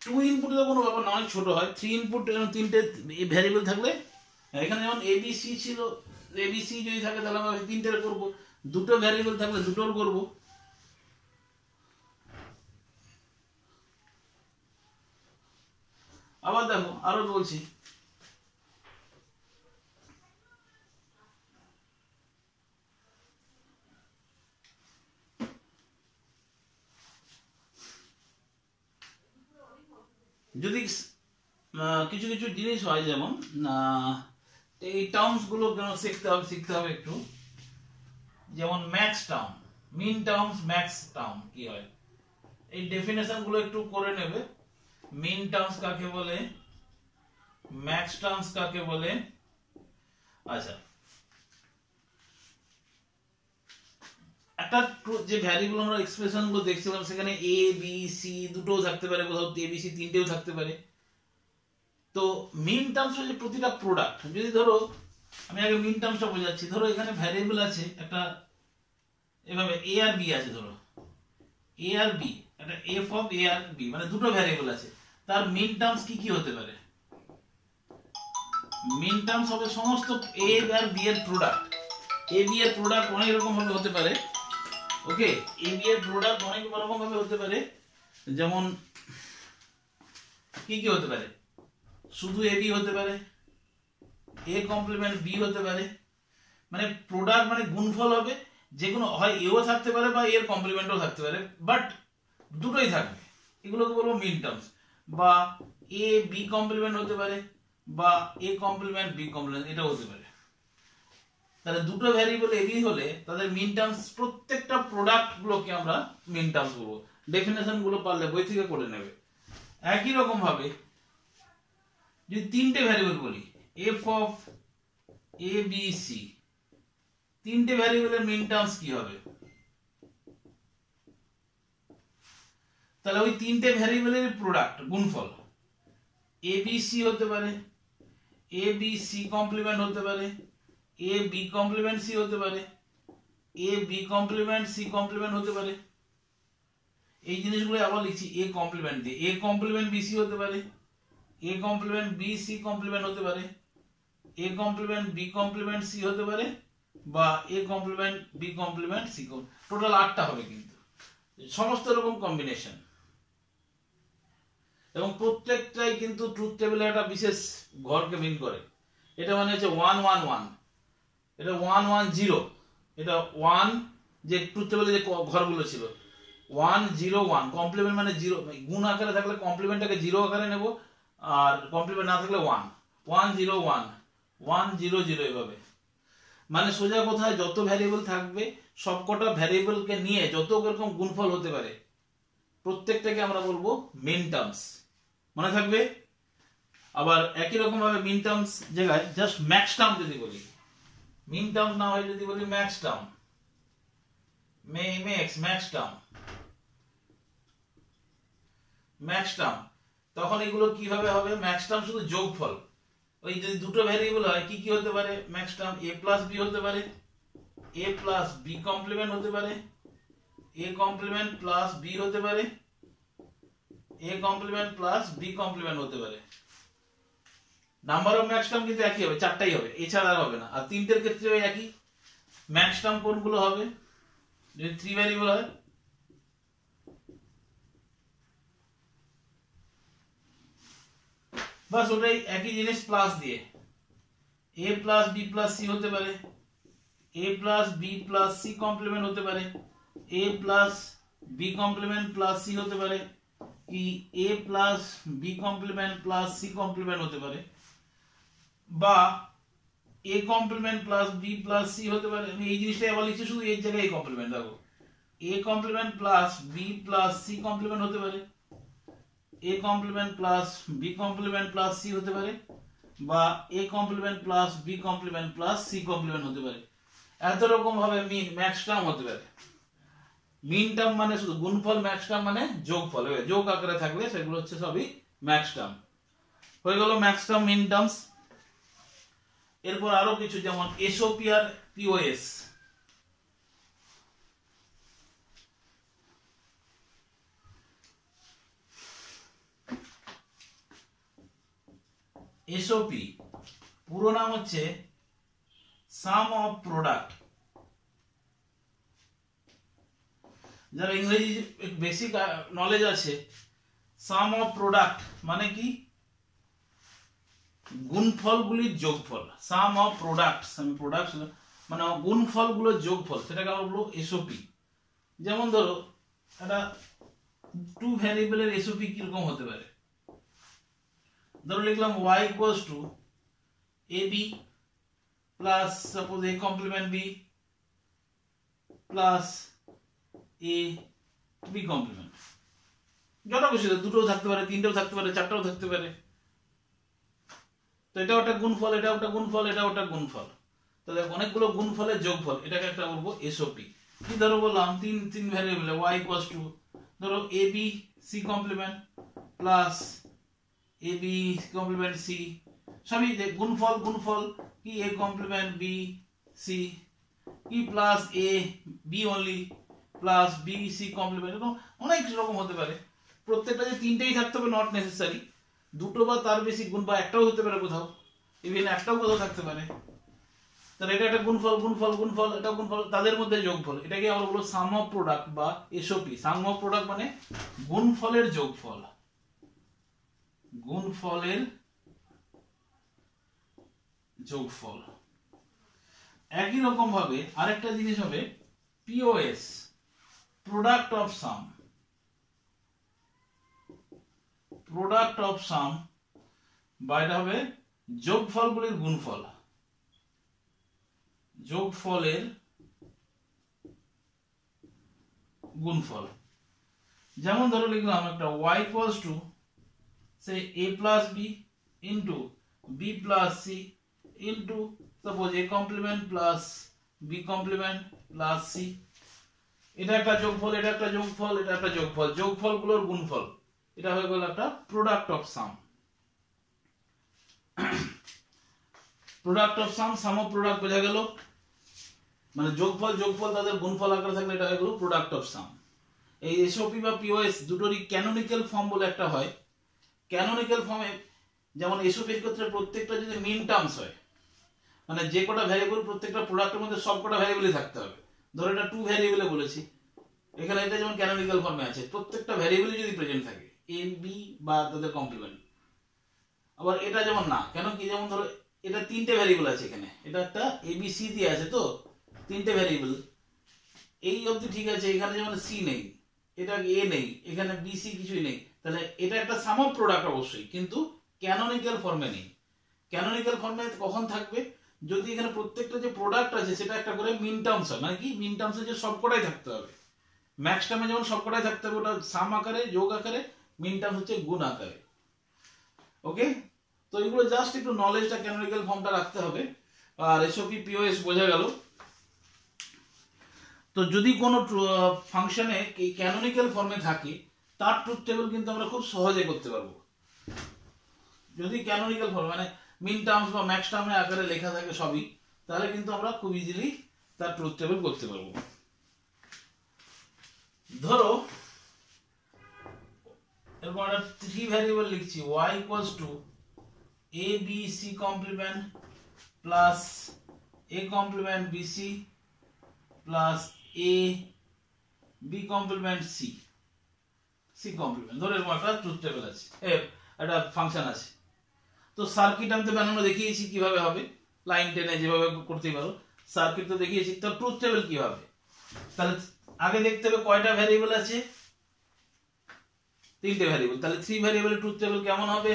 টু ইনপুটে তো কোনো ব্যাপার না, অনেক ছোট হয়। থ্রি ইনপুট তিনটে ভ্যারিয়েবল থাকলে, এখানে যেমন এবিসি ছিল এবিসি যদি থাকে তাহলে আমরা তিনটের করব। দুটো ভ্যারিয়েবল থাকলে দুটোর করব। আবার দেখো আরও বলছি যদি কিছু কিছু জিনিস হয় যেমন এই টার্মসগুলো কেন শিখতে হবে শিখতে হবে একটু। যেমন max term min terms max term কি হয়? এই ডেফিনেশনগুলো একটু করে নেবে। মিন টার্মস কাকে বলে? ম্যাক্স টার্মস কাকে বলে? আচ্ছা একটা যে ভ্যারিয়েবল আমরা এক্সপ্রেশনগুলো দেখছিলাম, সেখানে এ বি সি দুটোও থাকতে পারে, কোথাও এ বি সি তিনটেও থাকতে পারে। তো মিন টার্মস হচ্ছে প্রতিটা প্রোডাক্ট যদি ধরো, আমি আগে মিন টার্মসটা বোঝাচ্ছি। ধরো এখানে ভ্যারিয়েবল আছে একটা, এভাবে এ আর বি আছে ধরো। এ আর বি একটা এফ অফ এ আর বি মানে দুটো ভ্যারিয়েবল আছে। তার মিন টার্মস কি কি হতে পারে? মিন টার্মস হবে সমস্ত এ আর বি এর প্রোডাক্ট এ বি এর প্রোডাক্ট অনেক রকম ভাবে হতে পারে। ওকে এ এর প্রোডাক্ট অনেক রকম ভাবে হতে পারে। যেমন, কি কি হতে পারে? শুধু এ বি হতে পারে। এ কমপ্লিমেন্ট বি হতে পারে। মানে প্রোডাক্ট মানে গুণফল হবে। যে কোনো হয় এও থাকতে পারে বা এর কমপ্লিমেন্টও থাকতে পারে। বাট দুটোই থাকবে। এগুলোকে বলব মিন টার্মস বা এ বি কমপ্লিমেন্ট হতে পারে বা এ কমপ্লিমেন্ট বি কমপ্লিমেন্ট এটা হতে পারে। তাহলে দুটো ভ্যারিয়েবল এবি হলে তাদের মিন টার্মস প্রত্যেকটা প্রোডাক্ট গুলোকে আমরা মিন টার্মস বলব। ডেফিনেশনগুলো পারলে বই থেকে করে নেবে। একই রকম ভাবে যদি তিনটে ভ্যারিয়েবল বলি F of A B C তিনটে ভ্যারিয়েবলের মিন টার্মস কি হবে? তাহলে ওই তিনটে ভ্যারিয়েবলের প্রোডাক্ট গুণফল। এ বি সি হতে পারে এ বি সি কমপ্লিমেন্ট হতে পারে এ বি কমপ্লিমেন্ট সি হতে পারে। A B complement C complement হতে পারে। এই জিনিসগুলো আবার লিখছি এ কমপ্লিমেন্ট দিয়ে। এ কমপ্লিমেন্ট বি সি হতে পারে। A complement B C complement হতে পারে। A complement B complement C হতে পারে বা A complement B complement C total আটটা হবে কিন্তু। সমস্ত রকম কম্বিনেশন এবং প্রত্যেকটাই কিন্তু ট্রুথ টেবিলে একটা বিশেষ ঘরকে মিন করে। এটা মানে হচ্ছে ওয়ান ওয়ান ওয়ান এটা ওয়ান ওয়ান জিরো এটা ওয়ান যে ট্রুথ টেবিলে যে ঘরগুলো ছিল। ওয়ান জিরো ওয়ান কমপ্লিমেন্ট মানে জিরো গুণ আকারে থাকলে কমপ্লিমেন্টটাকে জিরো আকারে নেব, আর কমপ্লিমেন্ট না থাকলে one one zero one one zero zero এভাবে। মানে সোজা কোথায় যত ভ্যারিয়েবল থাকবে, সবকটা ভ্যারিয়েবলকে নিয়ে যত রকম গুণফল হতে পারে, প্রত্যেকটাকে আমরা বলব মেন টার্মস মনে থাকবে? আবার একই রকম ভাবে মিন টার্মস জায়গায় জাস্ট ম্যাক্স টার্ম যদি বলি মিন টার্ম না হয় যদি বলি ম্যাক্স টার্ম মে max max term max term তখন এগুলো কীভাবে হবে? ম্যাক্স টার্ম শুধু যোগফল। ওই যদি দুটো ভ্যারিয়েবল হয়, কি কি হতে পারে? Max term A plus B হতে পারে। এ প্লাস বি কমপ্লিমেন্ট হতে পারে। এ কমপ্লিমেন্ট প্লাস বি হতে পারে। A complement plus B complement হতে পারে। নাম্বার অফ ম্যাক্স টার্ম কিন্তু একই হবে, চারটাই হবে, এছাড়া আর হবে না। আর তিনটের ক্ষেত্রে একই। ম্যাক্স টার্ম কোনগুলো হবে? যদি থ্রি ভ্যারিয়েবল হয়? বাস ওটাই একই জিনিস প্লাস দিয়ে। A plus B plus C হতে পারে। A plus B plus C complement হতে পারে। A plus B complement plus C হতে পারে। কি A plus B complement plus C complement হতে পারে। বা A complement plus B plus C হতে পারে। আমি এই জিনিসটাই আবার লিখছি, শুধু এর জায়গায় কমপ্লিমেন্ট দেখো। A complement plus B plus C complement হতে পারে। A complement plus B complement plus C হতে পারে বা A complement plus B complement plus C complement হতে পারে। এত রকম ভাবে ম্যাক্স টার্ম হতে পারে। মিন টার্ম মানে শুধু গুণফল ম্যাক্স টার্ম মানে যোগফল। এবার যোগ আকারে থাকলে সেগুলো হচ্ছে সবই ম্যাক্স টার্ম হয়ে গেল ম্যাক্স টার্ম মিন টার্মস এরপর আরও কিছু, যেমন এসওপি আর পিওএস। এসওপি, পুরো নাম হচ্ছে সাম অফ প্রোডাক্ট। যারা ইংরেজি বেসিক নলেজ আছে, সাম অফ প্রোডাক্ট মানে কি? গুণফলগুলির যোগফল। সাম অফ প্রোডাক্টস আমি প্রোডাক্টস মানে গুণফলগুলোর যোগফল, সেটাকে আমরা বলব এসওপি যেমন ধরো, একটা টু ভ্যারিয়েবলের এসওপি কীরকম হতে পারে? ধরো লিখলাম y equals to A B plus suppose A complement B plus A B complement যত খুশি, দুটোও থাকতে পারে, তিনটেও থাকতে পারে, চারটাও থাকতে পারে। তো এটা ওটা গুণফল, এটা ওটা গুণফল, এটা ওটা গুণফল। তাহলে অনেকগুলো গুণফলের যোগফল, এটাকে একটা বলব এসওপি কি ধরো বললাম, তিন তিন ভ্যারিয়েবলে ওয়াই ইকুয়ালস টু ধরো A B C complement plus A B complement C সবই যে গুণফল গুণফল, কি এ কমপ্লিমেন্ট বি সি কি plus A B only plus B C complement এরকম অনেক রকম হতে পারে। প্রত্যেকটা যে তিনটেই থাকতে হবে নট নেসেসারি দুটো বা তার বেশি গুণ বা একটাও হতে পারে কোথাও। ইভেন একটাও কোথাও থাকতে পারে। তাহলে এটা একটা গুণফল গুণফল গুণফল, এটা গুণফল, তাদের মধ্যে যোগফল। এটাকে আমরা বলব সাম অফ প্রোডাক্ট বা এসওপি সাম অফ প্রোডাক্ট মানে গুণফলের যোগফল। গুণফলের যোগফল। একই রকম ভাবে আরেকটা জিনিস হবে POS product of sum product of sum বা এটা হবে যোগফলগুলির গুণফল। যোগফলের গুণফল। যেমন ধরো লিখলাম, একটা y equals to say, a plus b into b plus c into, suppose a complement plus b complement plus c এটা একটা যোগফল, এটা একটা যোগফল, এটা একটা যোগফল। যোগফলগুলোর গুণফল। এটা হয়ে গেল একটা product of sum product of sum sum of product বোঝা গেল। মানে যোগফল যোগফল তাদের গুণফল আকারে থাকলে এটা হয়ে গেল প্রোডাক্ট অফ সাম এই এসওপি বা পিওএস দুটোরই ক্যানোনিক্যাল ফর্ম বলে একটা হয়। ক্যানোনিক্যাল ফর্মে যেমন এসওপির ক্ষেত্রে প্রত্যেকটা যদি মিন টার্মস হয় মানে যে কটা ভ্যারিয়েবল প্রত্যেকটা প্রোডাক্টের মধ্যে সব কটা ভ্যারিয়েবলই থাকতে হবে। ধরো এটা টু ভ্যারিয়েবলে বলেছি। এখানে এটা যেমন ক্যানোনিক্যাল ফর্মে আছে, প্রত্যেকটা ভ্যারিয়েবলই যদি প্রেজেন্ট থাকে এ বি বা তাদের কমপ্লিমেন্ট আবার এটা যেমন না, কেন কি যেমন ধরো এটা তিনটে ভ্যারিয়েবল আছে এখানে। এটা একটা এ বি দিয়ে আছে তো, তিনটে ভ্যারিয়েবল এই অবধি ঠিক আছে, এখানে যেমন সি নেই, এটা এ নেই, এখানে বি সি কিছুই নেই, তাহলে এটা একটা সাম প্রোডাক্ট অবশ্যই, কিন্তু ক্যানোনিক্যাল ফর্মে নেই। ক্যানোনিক্যাল ফর্মে কখন থাকবে? যদি এখানে প্রত্যেকটা যে প্রোডাক্ট আছে, সেটা একটা করে মিন টার্মস হয় মানে কি? মিন টার্মসে যে সবকটাই থাকতে হবে। ম্যাক্স টার্মে যেমন সবকটাই থাকতে হবে, ওটা সাম আকারে, যোগ আকারে মিন টার্ম হচ্ছে গুণ আকারে। ওকে তো এগুলো জাস্ট একটু নলেজটা ক্যানোনিক্যাল ফর্মটা রাখতে হবে। আর এসওপি পিওএস বোঝা গেল? তো যদি কোনো ফাংশনে ক্যানোনিক্যাল ফর্মে থাকে, তার ট্রুথ টেবিল কিন্তু আমরা খুব সহজে করতে পারব। যদি ক্যানোনিক্যাল ফর্ম মানে মিন টার্মস বা ম্যাক্স টার্মের আকারে লেখা থাকে সবই, তাহলে কিন্তু আমরা খুব ইজিলি তার ট্রুথ টেবিল করতে পারব ধরো এরপর ভ্যারিয়েবল লিখছি, y equals to A B C complement plus A complement B C plus A B complement C C complement ধরে এরকম একটা ট্রুথ টেবিল আছে। একটা ফাংশন আছে। তো সার্কিট আমি তো বানানো দেখিয়েছি কীভাবে হবে। লাইন টেনে যেভাবে করতেই পারো। সার্কিট তো দেখিয়েছি, তো ট্রুথ টেবিল কি হবে? তাহলে আগে দেখতে হবে কয়টা ভ্যারিয়েবল আছে। তিনটে ভ্যারিয়েবল তাহলে থ্রি ভ্যারিয়েবল ট্রুথ টেবিল কেমন হবে?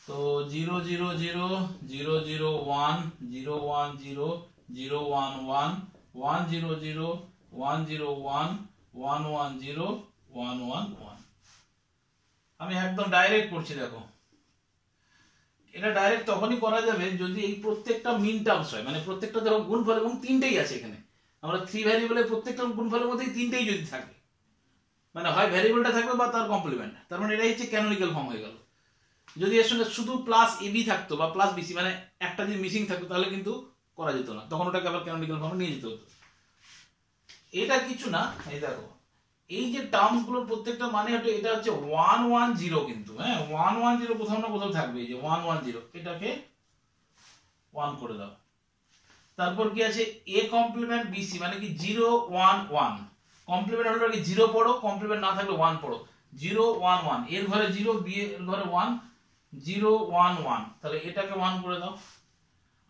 তো zero zero zero zero zero one zero one zero zero one one one zero zero one zero one one one zero one one one আমি একদম ডাইরেক্ট করছি, দেখো। এটা ডাইরেক্ট তখনই করা যাবে যদি এই প্রত্যেকটা মিন টার্মস হয়। মানে প্রত্যেকটা দেখো গুণফল এবং তিনটেই আছে এখানে। আমরা থ্রি ভ্যারিয়েবলের প্রত্যেকটা গুণফলের মধ্যেই তিনটেই যদি থাকে। মানে হয় ভ্যারিয়েবলটা থাকবে বা তার কমপ্লিমেন্ট তার মানে এটাই হচ্ছে ক্যানোনিক্যাল ফর্ম হয়ে গেল। যদি এর সঙ্গে শুধু প্লাস এবি থাকতো বা প্লাস বিসি মানে একটা যদি মিসিং থাকতো, তাহলে কিন্তু করা যেত না। তখন ওটাকে আবার ক্যানোনিক্যাল ফর্মে নিয়ে যেতে হতো। এটা কিছু না। এই দেখো। এই যে টার্মসগুলোর প্রত্যেকটা মানে হচ্ছে এটা হচ্ছে ওয়ান ওয়ান জিরো কিন্তু হ্যাঁ? ওয়ান ওয়ান জিরো কোথাও না কোথাও থাকবে, এই যে ওয়ান ওয়ান জিরো এটাকে ওয়ান করে দাও। তারপর কি আছে? এ কমপ্লিমেন্ট বিসি মানে কি জিরো ওয়ান ওয়ান কমপ্লিমেন্ট হলো কি জিরো পড়ো কমপ্লিমেন্ট না থাকলে ওয়ান পড়ো। জিরো ওয়ান ওয়ানের ঘরে জিরো বি এর ঘরে ওয়ান জিরো ওয়ান ওয়ান তাহলে এটাকে ওয়ান করে দাও।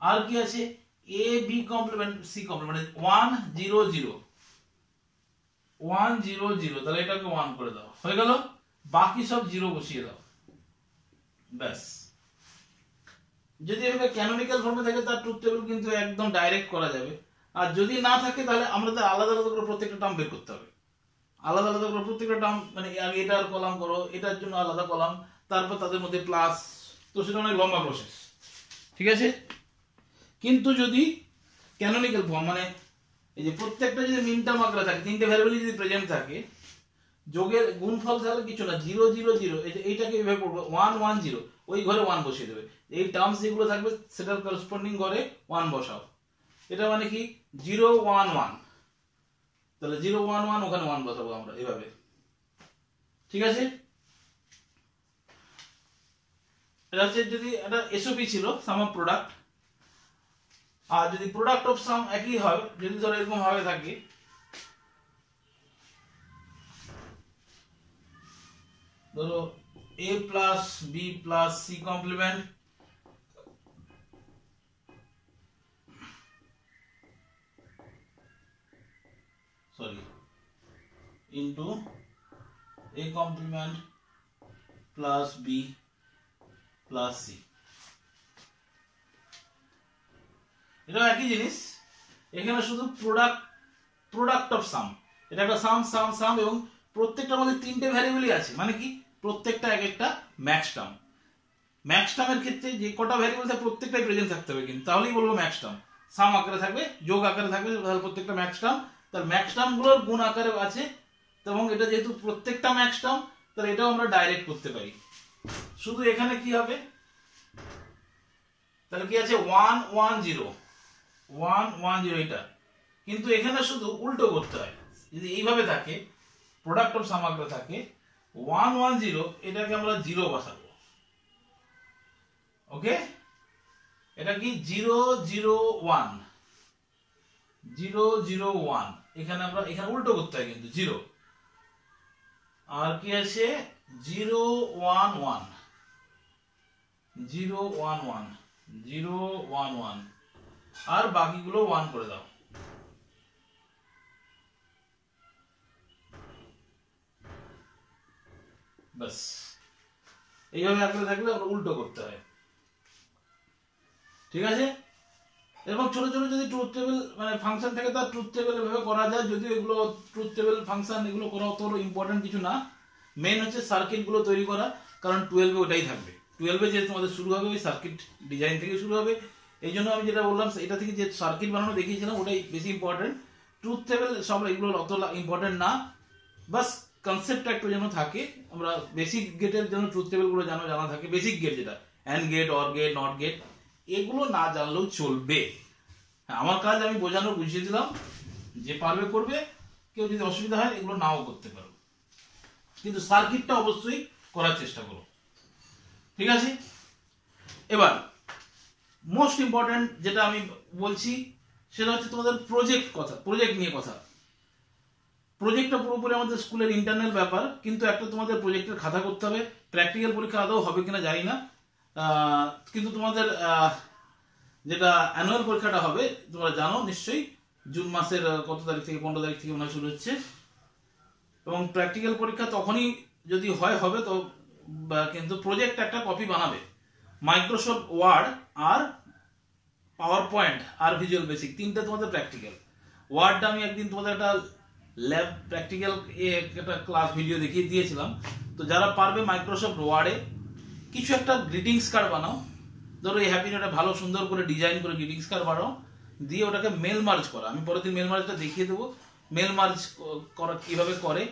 আর কি আছে? A B complement C complement one zero zero one zero zero তাহলে এটাকে ওয়ান করে দাও। হয়ে গেল? বাকি সব জিরো বসিয়ে দাও। ব্যাস। যদি এভাবে ক্যানোনিক্যাল ফর্মে থাকে, তার ট্রুথ টেবিল কিন্তু একদম ডাইরেক্ট করা যাবে। আর যদি না থাকে, তাহলে আমাদের আলাদা আলাদা করে প্রত্যেকটা টার্ম বের করতে হবে। আলাদা আলাদা করে প্রত্যেকটা টার্ম মানে আগে এটার কলাম করো, এটার জন্য আলাদা কলাম তারপর তাদের মধ্যে প্লাস তো সেটা অনেক লম্বা প্রসেস ঠিক আছে? কিন্তু যদি ক্যানোনিক্যাল ফর্ম মানে এই যে প্রত্যেকটা যদি মিন টার্ম আকারে থাকে, তিনটে ভ্যারিয়েবল যদি প্রেজেন্ট থাকে, যোগের গুণফল তাহলে কিছু না জিরো জিরো জিরো এইটাকে এভাবে পড়বে ওয়ান ওয়ান জিরো ওই ঘরে ওয়ান বসিয়ে দেবে। এই টার্মস যেগুলো থাকবে, সেটার করসপন্ডিং ঘরে ওয়ান বসাও। এটা মানে কি? জিরো ওয়ান ওয়ান তাহলে জিরো ওয়ান ওয়ান ওখানে ওয়ান বসাবো আমরা, এভাবে। ঠিক আছে? এটা হচ্ছে যদি এটা এসওপি ছিল সাম প্রোডাক্ট আর যদি প্রোডাক্ট অফ সাম একই হয়, যদি ধরো এরকম ভাবে থাকে। ধরো A plus B plus C complement sorry into a complement plus b plus c এটা একই জিনিস। এখানে শুধু প্রোডাক্ট প্রোডাক্ট অফ সাম এটা একটা সাম সাম সাম এবং প্রত্যেকটার মধ্যে তিনটে ভ্যারিয়েবলই আছে। মানে কি? প্রত্যেকটা এক একটা ম্যাক্স টার্ম ম্যাক্স টার্মের ক্ষেত্রে যে কটা ভ্যারিয়েবল থাকে প্রত্যেকটাই প্রেজেন্ট থাকতে হবে কিন্তু। তাহলেই বলব ম্যাক্স টার্ম সাম আকারে থাকবে, যোগ আকারে থাকবে, তাহলে প্রত্যেকটা ম্যাক্স টার্ম তার ম্যাক্স টার্মগুলোর গুণ আকারে আছে এবং এটা যেহেতু প্রত্যেকটা ম্যাক্স টার্ম তাহলে এটাও আমরা ডাইরেক্ট করতে পারি। শুধু এখানে কি হবে? তাহলে কি আছে? One one zero one one zero এটা। কিন্তু এখানে শুধু উল্টো করতে হয়। যদি এইভাবে থাকে প্রোডাক্ট অফ সামাগ্র থাকে, ওয়ান ওয়ান জিরো, এটাকে আমরা জিরো বসাবো। ওকে? এটা কি? Zero zero, one. Zero zero, one. এখানে আমরা, এখানে উল্টো করতে হয় কিন্তু, জিরো। আর কি আছে zero, one one. Zero, one one. Zero, one one. আর বাকিগুলো ওয়ান করে দাও। ব্যাস। এইভাবে আঁকড়ে থাকলে আমরা উল্টো করতে হয়। ঠিক আছে? এবং ছোট ছোট যদি ট্রুথ টেবিল মানে ফাংশন থাকে তার ট্রুথ টেবিল এভাবে করা যায়। যদিও এগুলো ট্রুথ টেবিল ফাংশন এগুলো করা অত ইম্পর্টেন্ট কিছু না। মেন হচ্ছে সার্কিটগুলো তৈরি করা, কারণ টুয়েলভে ওটাই থাকবে। টুয়েলভে যে তোমাদের শুরু হবে, ওই সার্কিট ডিজাইন থেকে শুরু হবে। এই জন্য আমি যেটা বললাম, এটা থেকে যে সার্কিট বানানো দেখিয়েছিলাম, ওটাই বেশি ইম্পর্টেন্ট ট্রুথ টেবিল সব এগুলো অত ইম্পর্টেন্ট না। বাস কনসেপ্টটা একটু যেন থাকে, আমরা বেসিক গেটের জন্য ট্রুথ টেবিলগুলো জানো থাকে বেসিক গেট যেটা and gate or gate not gate এগুলো না জানলেও চলবে। আমার কাজ আমি বোঝানো বুঝিয়ে দিলাম, যে পারবে করবে, কেউ যদি অসুবিধা হয়, এগুলো নাও করতে পারো। কিন্তু সার্কিটটা অবশ্যই করার চেষ্টা করো। ঠিক আছে? এবার মোস্ট ইম্পর্টেন্ট যেটা আমি বলছি, সেটা হচ্ছে তোমাদের প্রজেক্ট কথা প্রজেক্ট নিয়ে কথা। প্রজেক্টটা পুরোপুরি আমাদের স্কুলের ইন্টারনাল ব্যাপার, কিন্তু একটা তোমাদের প্রজেক্টের খাতা করতে হবে। প্র্যাকটিক্যাল পরীক্ষা আদৌ হবে কিনা জানি না। কিন্তু তোমাদের যেটা অ্যানুয়াল পরীক্ষাটা হবে, তোমরা জানো নিশ্চয়ই, জুন মাসের কত তারিখ থেকে, পনেরো তারিখ থেকে মনে শুরু হচ্ছে। এবং প্র্যাকটিক্যাল পরীক্ষা তখনই যদি হয়, হবে তো কিন্তু প্রজেক্ট একটা কপি বানাবে। মাইক্রোসফট ওয়ার্ড আর পাওয়ার পয়েন্ট আর ভিজুয়াল বেসিক তিনটে তোমাদের প্র্যাকটিক্যাল ওয়ার্ডটা আমি একদিন তোমাদের একটা ল্যাব প্র্যাকটিক্যাল একটা ক্লাস ভিডিও দেখিয়ে দিয়েছিলাম। তো যারা পারবে মাইক্রোসফট ওয়ার্ডে কিছু একটা গ্রিটিংস কার্ড বানাও। ধরো এই হ্যাপি নোটে ভালো, সুন্দর করে ডিজাইন করে গ্রিটিংস কার্ড বানাও। দিয়ে ওটাকে মেল মার্জ করা। আমি পরের দিন মেল মার্জটা দেখিয়ে দেবো। মেল মার্জ করা কীভাবে করে।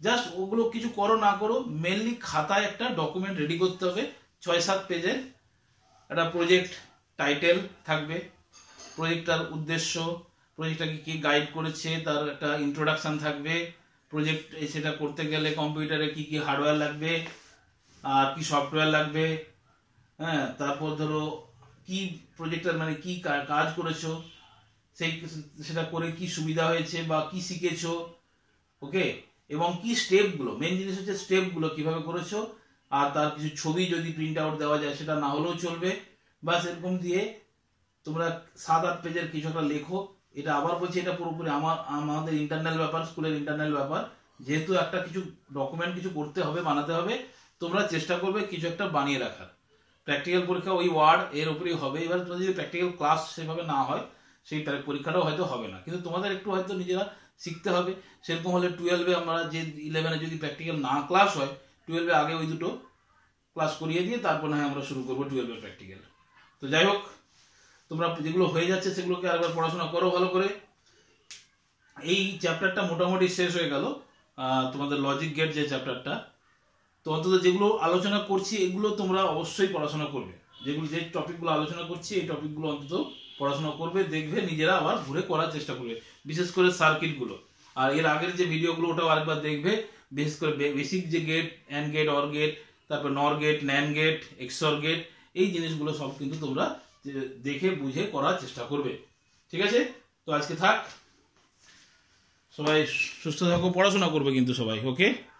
জাস্ট ওগুলো কিছু করো না করো মেনলি খাতায় একটা ডকুমেন্ট রেডি করতে হবে। ছয় সাত পেজের একটা প্রজেক্ট টাইটেল থাকবে। প্রজেক্টটার উদ্দেশ্য প্রজেক্টটাকে কি গাইড করেছে, তার একটা ইন্ট্রোডাকশন থাকবে। প্রজেক্ট সেটা করতে গেলে কম্পিউটারে কি কি হার্ডওয়্যার লাগবে, আর কি সফটওয়্যার লাগবে হ্যাঁ তারপর ধরো কি প্রজেক্টের মানে কা- কাজ করেছ, সেই সেটা করে কি সুবিধা হয়েছে বা কি শিখেছো ওকে এবং কি স্টেপগুলো মেন জিনিস হচ্ছে স্টেপগুলো কীভাবে করেছ আর তার কিছু ছবি যদি প্রিন্ট আউট দেওয়া যায়, সেটা না হলেও চলবে। বা সেরকম দিয়ে তোমরা সাত আট পেজের কিছু একটা লেখো। এটা আবার বলছি, এটা পুরোপুরি আমার, আমাদের ইন্টারনাল ব্যাপার, স্কুলের ইন্টারনাল ব্যাপার। যেহেতু একটা কিছু ডকুমেন্ট কিছু করতে হবে, বানাতে হবে, তোমরা চেষ্টা করবে কিছু একটা বানিয়ে রাখার। প্র্যাকটিক্যাল পরীক্ষা ওই ওয়ার্ড এর উপরেই হবে। এবার যদি প্র্যাকটিক্যাল ক্লাস সেভাবে না হয়, সেই পরীক্ষাটাও হয়তো হবে না। কিন্তু তোমাদের একটু হয়তো নিজেরা শিখতে হবে। সেরকম হলে টুয়েলভে আমরা যে ইলেভেনে যদি প্র্যাকটিক্যাল না ক্লাস হয় টুয়েলভে আগে ওই দুটো ক্লাস করিয়ে দিয়ে তারপর না আমরা শুরু করব টুয়েলভের প্র্যাকটিক্যাল তো যাই হোক, তোমরা যেগুলো হয়ে যাচ্ছে সেগুলোকে আরেকবার পড়াশোনা করো ভালো করে। এই চ্যাপ্টারটা মোটামুটি শেষ হয়ে গেল। তোমাদের লজিক গেট যে চ্যাপ্টারটা তো অন্তত যেগুলো আলোচনা করছি, এগুলো তোমরা অবশ্যই পড়াশোনা করবে। যেগুলো, যে টপিকগুলো আলোচনা করছি, এই টপিকগুলো অন্তত পড়াশোনা করবে, দেখবে, নিজেরা আবার ঘুরে করার চেষ্টা করবে। বিশেষ করে সার্কিটগুলো আর এর আগের যে ভিডিওগুলো ওটাও আরেকবার দেখবে। বিশেষ করে বেসিক যে gate and gate or gate তারপর nor gate nand gate xor gate এই জিনিসগুলো সব কিন্তু তোমরা যে- দেখে, বুঝে করার চেষ্টা করবে। ঠিক আছে? তো আজকে থাক। সবাই সুস্থ থাকো, পড়াশোনা করবে কিন্তু সবাই ওকে